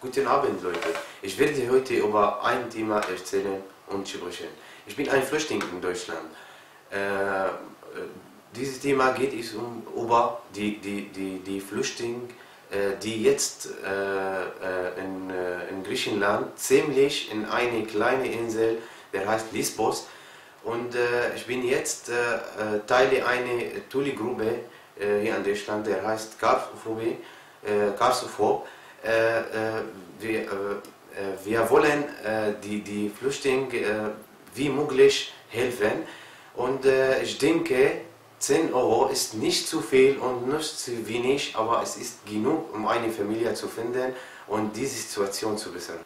Guten Abend, Leute. Ich werde heute über ein Thema erzählen und sprechen. Ich bin ein Flüchtling in Deutschland. Äh, dieses Thema geht es um über die, die, die, die Flüchtlinge, äh, die jetzt äh, äh in, äh, in Griechenland ziemlich in eine kleine Insel, der heißt Lesbos. Und äh, ich bin jetzt Teil einer Tuli-Gruppe hier in Deutschland, der heißt Karphophobie. Äh, äh, wir, äh, wir wollen die, die Flüchtlinge wie möglich helfen. Und ich denke, 10 Euro ist nicht zu viel und nicht zu wenig, aber es ist genug, um eine Familie zu finden und die Situation zu bessern.